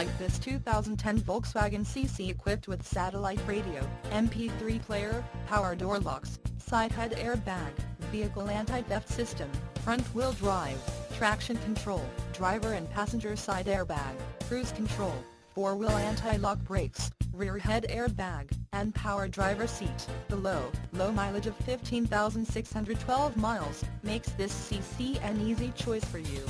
like this 2010 Volkswagen CC equipped with satellite radio, MP3 player, power door locks, side head airbag, vehicle anti-theft system, front-wheel drive, traction control, driver and passenger side airbag, cruise control, four-wheel anti-lock brakes, rear head airbag, and power driver seat. The low, low mileage of 15,612 miles makes this CC an easy choice for you.